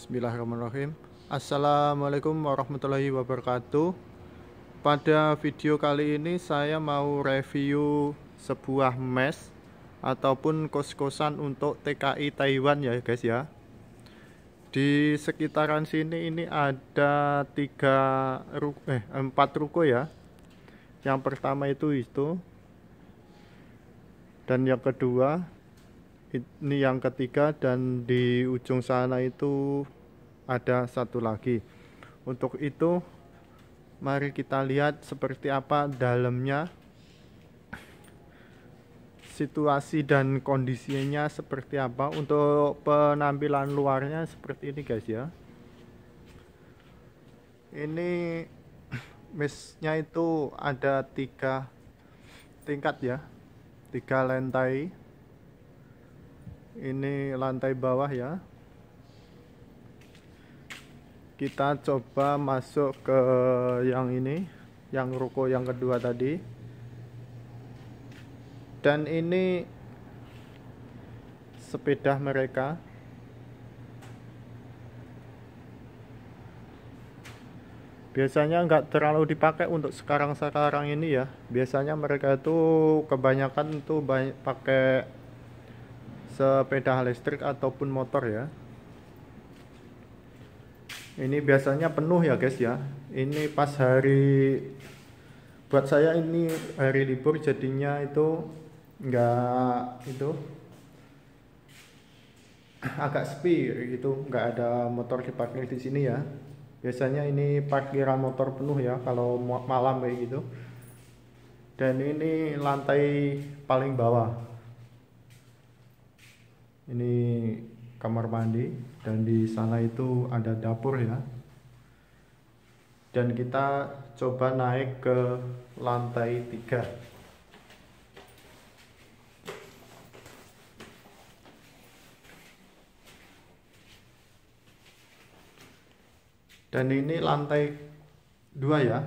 Bismillahirrahmanirrahim. Assalamualaikum warahmatullahi wabarakatuh. Pada video kali ini saya mau review sebuah mes Ataupun kos-kosan untuk TKI Taiwan ya guys ya. Di sekitaran sini ini ada tiga ruko, eh, empat ruko ya. Yang pertama itu itu. Dan yang kedua ini yang ketiga dan di ujung sana itu ada satu lagi. Untuk itu mari kita lihat seperti apa dalamnya situasi dan kondisinya seperti apa. Untuk penampilan luarnya seperti ini guys ya. Ini mesnya itu ada tiga tingkat ya. Tiga lantai ini lantai bawah ya. Kita coba masuk ke yang ini yang ruko yang kedua tadi. Dan ini sepeda mereka. Biasanya nggak terlalu dipakai untuk sekarang-sekarang ini ya. Biasanya mereka itu kebanyakan tuh banyak pakai sepeda listrik ataupun motor ya. Ini biasanya penuh ya guys ya. Ini pas hari buat saya ini hari libur jadinya itu enggak itu agak sepi gitu. Enggak ada motor diparkir di sini ya. Biasanya ini parkiran motor penuh ya kalau malam kayak gitu. Dan ini lantai paling bawah ini kamar mandi dan di sana itu ada dapur ya. Dan kita coba naik ke lantai tiga. Dan ini lantai dua ya.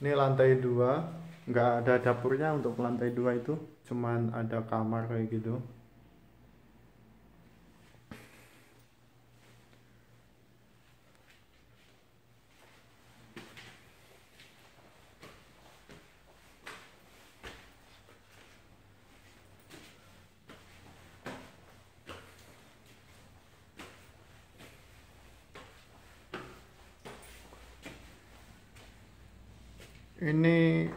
Ini lantai dua. Nggak ada dapurnya untuk lantai dua itu. Cuman ada kamar kayak gitu ini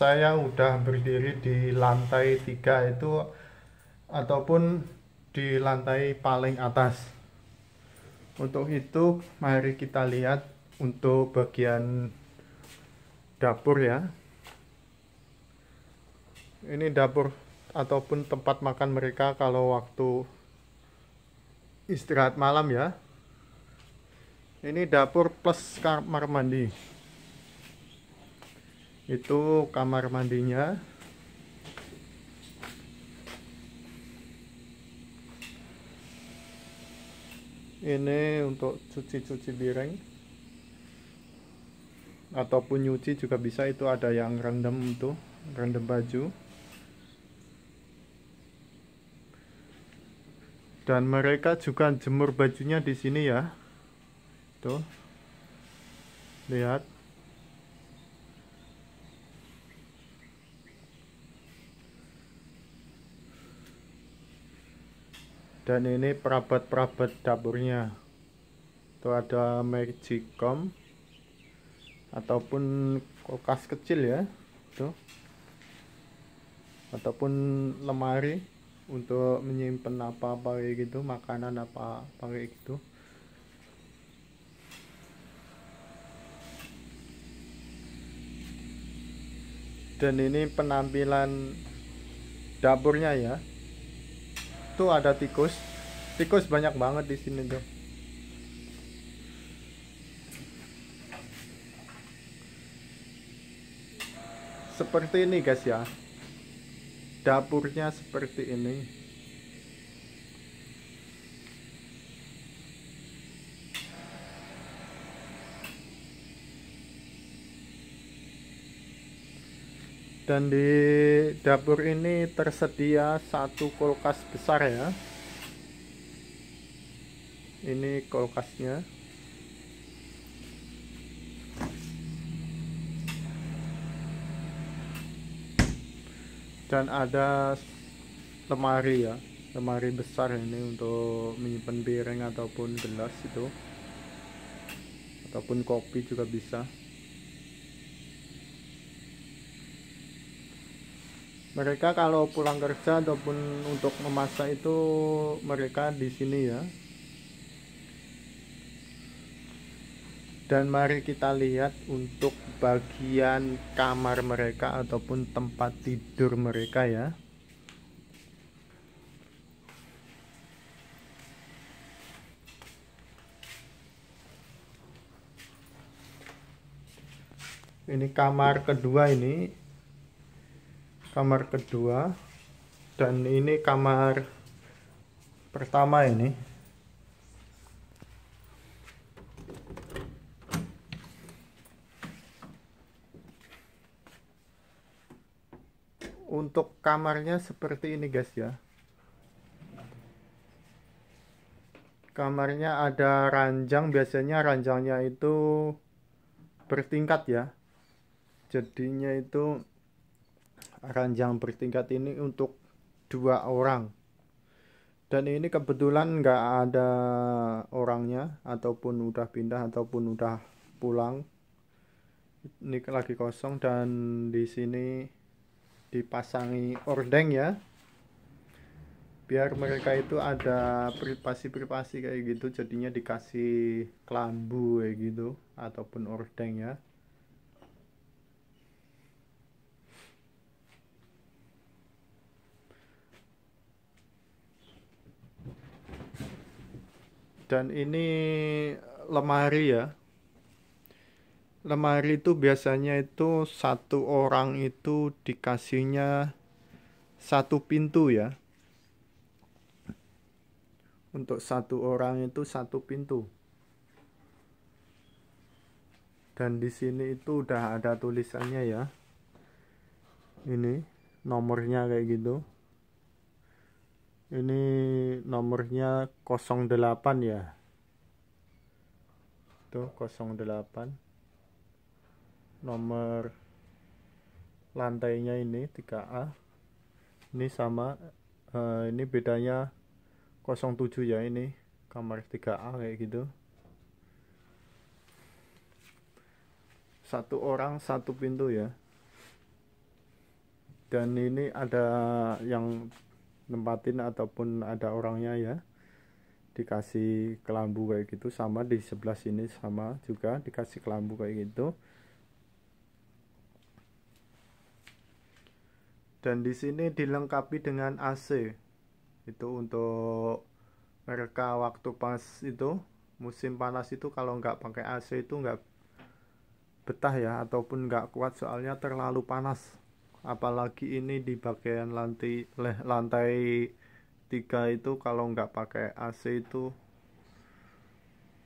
saya udah berdiri di lantai tiga itu ataupun di lantai paling atas. Untuk itu mari kita lihat untuk bagian dapur ya. Ini dapur ataupun tempat makan mereka kalau waktu istirahat malam ya. Ini dapur plus kamar mandi itu kamar mandinya. Ini untuk cuci-cuci piring. Ataupun nyuci juga bisa itu ada yang rendam itu rendam baju. Dan mereka juga jemur bajunya di sini ya. Tuh. Lihat dan ini perabot-perabot dapurnya. Itu ada magicom ataupun kulkas kecil ya tuh ataupun lemari untuk menyimpan apa-apa kayak gitu makanan apa apa kayak gitu. Dan ini penampilan dapurnya ya tuh ada tikus. Tikus banyak banget di sini tuh seperti ini guys ya. Dapurnya seperti ini dan di dapur ini tersedia satu kulkas besar ya. Ini kulkasnya. Dan ada lemari ya. Lemari besar ini untuk menyimpan piring ataupun gelas itu. Ataupun kopi juga bisa mereka kalau pulang kerja ataupun untuk memasak itu mereka di sini ya. Dan mari kita lihat untuk bagian kamar mereka ataupun tempat tidur mereka ya. Ini kamar kedua ini kamar kedua. Dan ini kamar pertama ini. Untuk kamarnya seperti ini guys ya. Kamarnya ada ranjang. Biasanya ranjangnya itu bertingkat ya. Jadinya itu ranjang bertingkat ini untuk dua orang. Dan ini kebetulan nggak ada orangnya ataupun udah pindah ataupun udah pulang. Ini lagi kosong dan di sini dipasangi ordeng ya. Biar mereka itu ada privasi-privasi kayak gitu jadinya dikasih kelambu kayak gitu ataupun ordeng ya dan ini lemari ya. Lemari itu biasanya itu satu orang itu dikasihnya satu pintu ya. Untuk satu orang itu satu pintu. Dan di sini itu udah ada tulisannya ya. Ini nomornya kayak gitu ini nomornya 08 ya? Tuh 08 nomor lantainya ini 3A ini sama uh, ini bedanya 07 ya ini kamar 3A kayak gitu. Satu orang satu pintu ya. Dan ini ada yang nempatin ataupun ada orangnya ya. Dikasih kelambu kayak gitu sama di sebelah sini sama juga dikasih kelambu kayak gitu. Dan di sini dilengkapi dengan AC itu untuk mereka waktu pas itu musim panas itu kalau nggak pakai AC itu nggak betah ya ataupun nggak kuat soalnya terlalu panas apalagi ini di bagian lantai lantai tiga itu kalau nggak pakai AC itu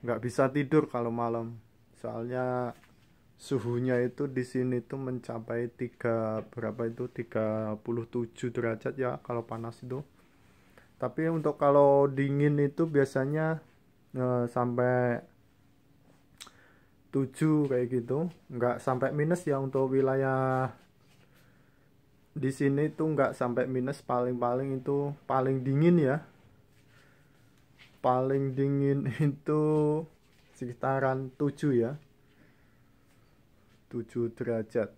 nggak bisa tidur kalau malam. Soalnya suhunya itu di sini tuh mencapai tiga berapa itu? 37 derajat ya kalau panas itu. Tapi untuk kalau dingin itu biasanya eh, sampai 7 kayak gitu. Nggak sampai minus ya untuk wilayah di sini tuh nggak sampai minus paling-paling itu paling dingin ya. Paling dingin itu sekitaran 7 ya. 7 derajat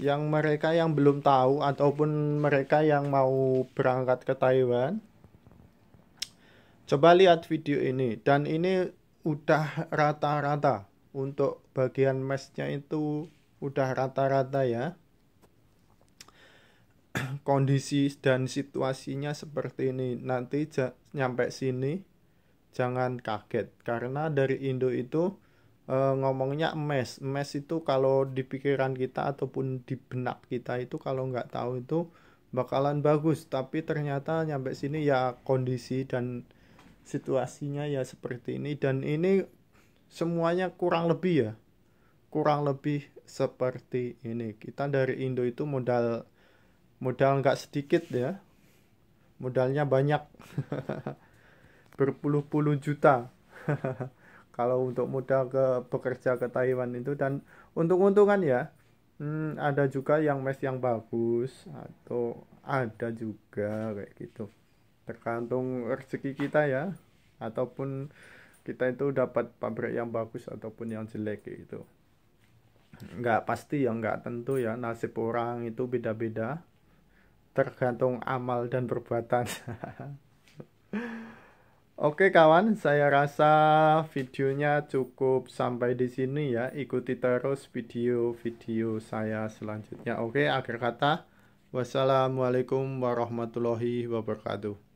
yang mereka yang belum tahu ataupun mereka yang mau berangkat ke Taiwan coba lihat video ini. Dan ini udah rata-rata. Untuk bagian mesnya itu udah rata-rata ya. Kondisi dan situasinya seperti ini. Nanti nyampe sini jangan kaget. Karena dari Indo itu e, ngomongnya emes emes itu kalau di pikiran kita ataupun di benak kita itu kalau nggak tahu itu bakalan bagus. Tapi ternyata nyampe sini ya kondisi dan situasinya ya seperti ini. Dan ini semuanya kurang lebih ya. Kurang lebih seperti ini. Kita dari Indo itu modal modal nggak sedikit ya. Modalnya banyak. Berpuluh-puluh juta kalau untuk modal ke bekerja ke Taiwan itu dan untung-untungan ya. Hmm, ada juga yang mes yang bagus atau ada juga kayak gitu. Tergantung rezeki kita ya. Ataupun kita itu dapat pabrik yang bagus ataupun yang jelek gitu. Nggak pasti ya nggak tentu ya. Nasib orang itu beda-beda. Tergantung amal dan perbuatan Oke kawan, saya rasa videonya cukup sampai di sini ya. Ikuti terus video-video saya selanjutnya. Oke, akhir kata, wassalamualaikum warahmatullahi wabarakatuh.